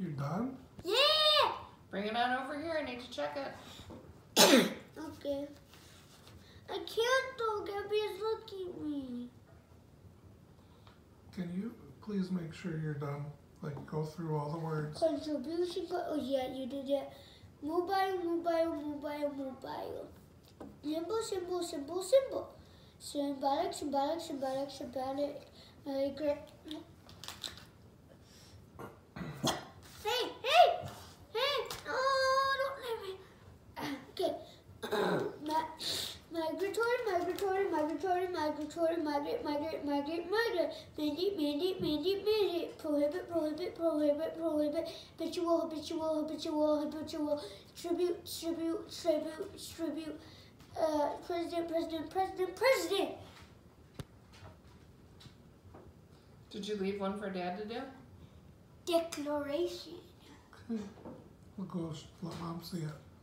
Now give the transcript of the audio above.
You done? Yeah! Bring it on over here. I need to check it. Okay. I can't though. Gabby is looking at me. Can you please make sure you're done? Like go through all the words. Contribution. co- Oh yeah, you did that. Mobile, mobile, mobile, mobile. Symbol, symbol, symbol, symbol. Symbolic, symbolic, symbolic, symbolic. Migrate. Hey, hey, hey! Oh, don't let me. Okay. Ma- migratory, migratory, migratory, migratory, migrate, migrate, migrate, migrate. Mandate, mandate, mandate, mandate. Prohibit, prohibit, prohibit, prohibit. Habitual, habitual, habitual, habitual. Tribute, tribute, tribute, tribute. Uh, president, president, president, president. Did you leave one for Dad to do? Declaration. We'll go let mom see it.